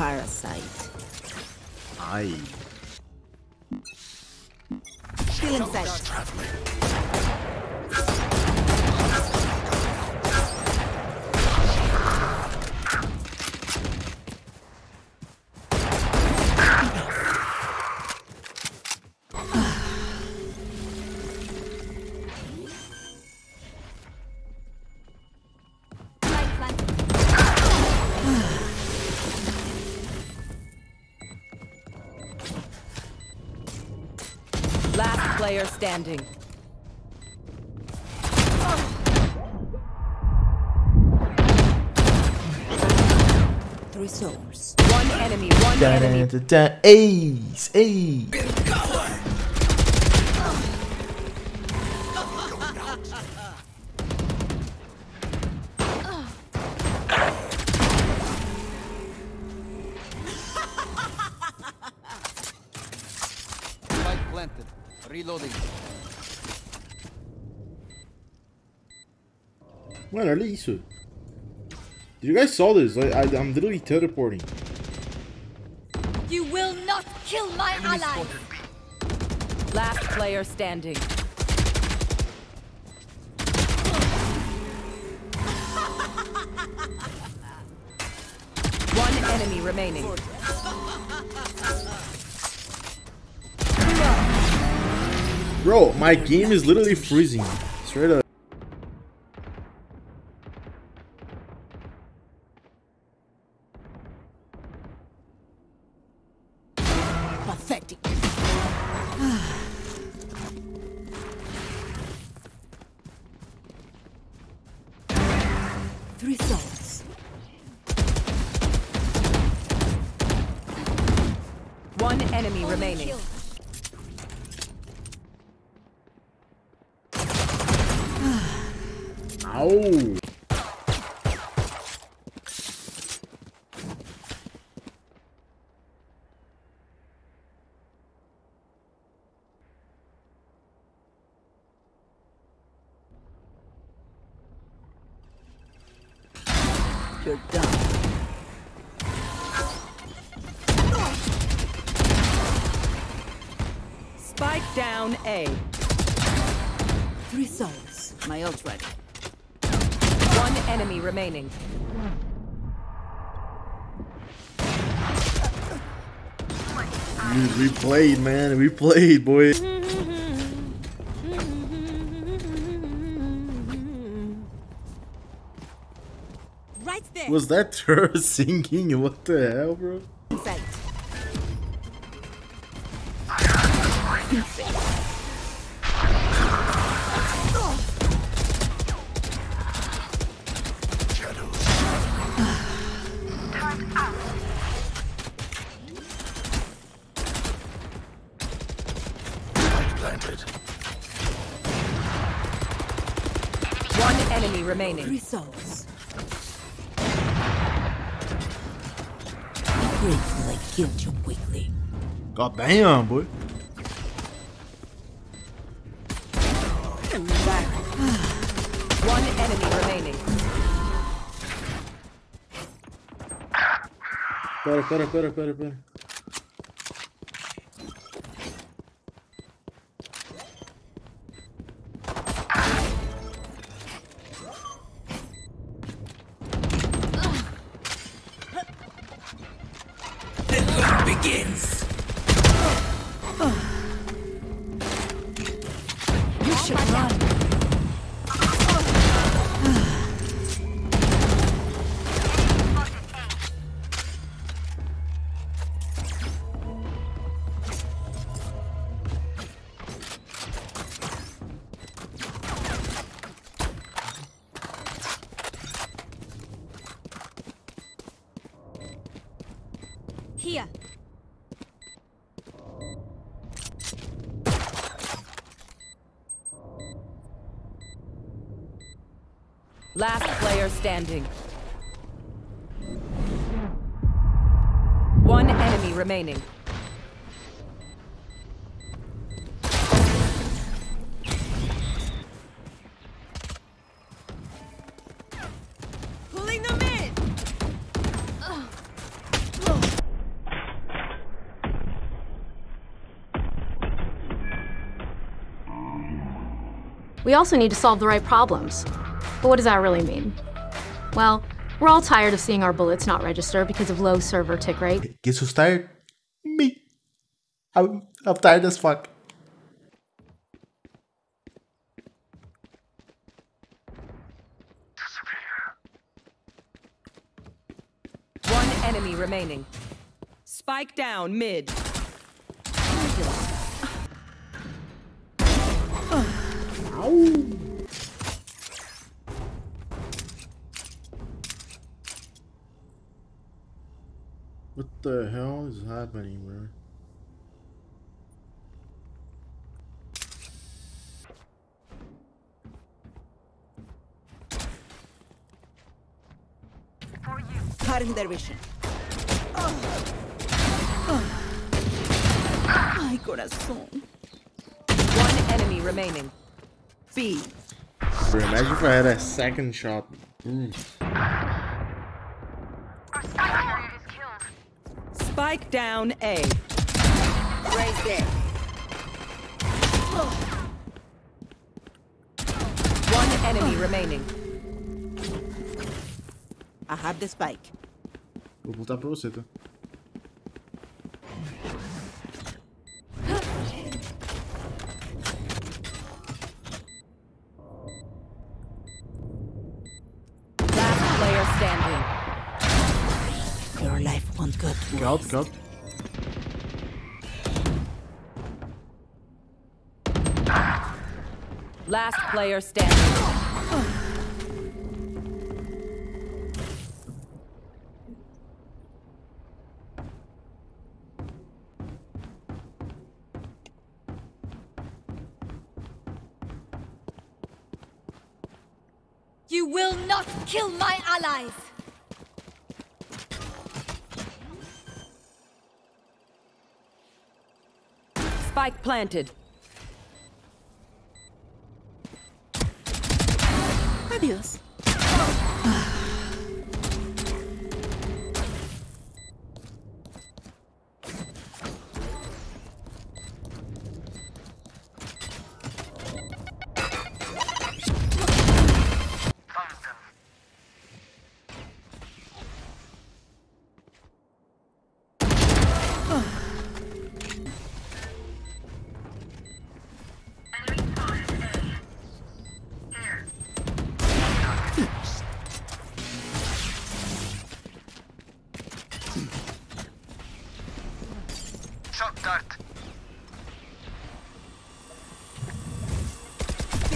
parasite. Aye. Still inside. Last player standing. Three souls. One enemy, one Dun, enemy. dun, dun, Ace, ace. Spike Reloading. Mano, olha isso. You guys saw this? I, I, I'm literally teleporting. You will not kill my ally. Last player standing. One enemy remaining. Bro, my game is literally freezing. Straight up. Pathetic. Three souls. One enemy remaining. Ow. You're done. Spike down A. Three souls. My ult ready. One enemy remaining. Dude, we played, man. We played, boy. Right there. Was that her singing? What the hell, bro? Inside. One enemy remaining. Three souls. Grateful I killed you quickly. God damn, boy. One enemy remaining. Pera, pera, pera, pera, pera. You should run. Here. Last player standing. One enemy remaining. Pulling them in. We also need to solve the right problems. But what does that really mean? Well, we're all tired of seeing our bullets not register because of low server tick rate. Guess who's tired? Me. I'm, I'm tired as fuck. One enemy remaining. Spike down mid. What the hell is happening, bro? Cutting their vision. Ay, corazón. One enemy remaining. B. Bro, imagine if I had a second shot. Mm. Spike down A. Right there. One enemy remaining. I have the spike. Vou voltar pra você, tá? Life won't go to Scout, scout. Last player standing. You will not kill my allies! Spike planted. Adios.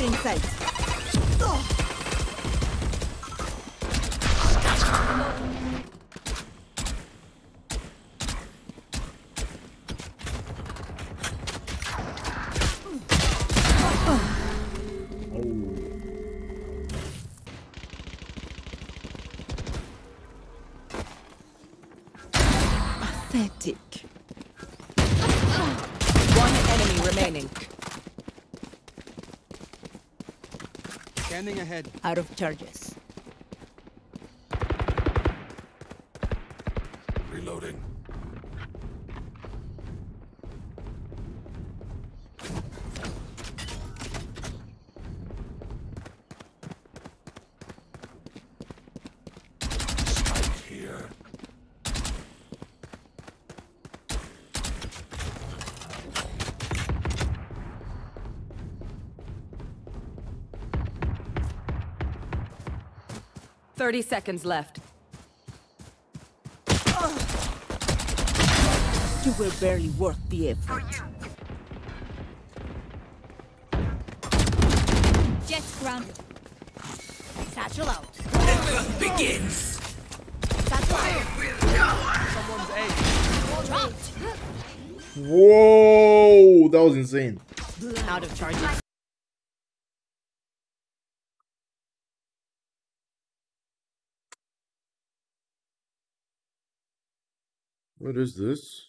Feeling sight. Pathetic. One enemy remaining. Scanning ahead. Out of charges. Reloading. 30 seconds left. You will barely work the effort. Jets grounded. Satchel out. The battle begins! Satchel out. Someone's A. Dropped! Whoa! That was insane. Out of charges. What is this?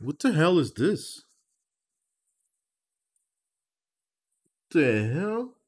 What the hell is this? The hell?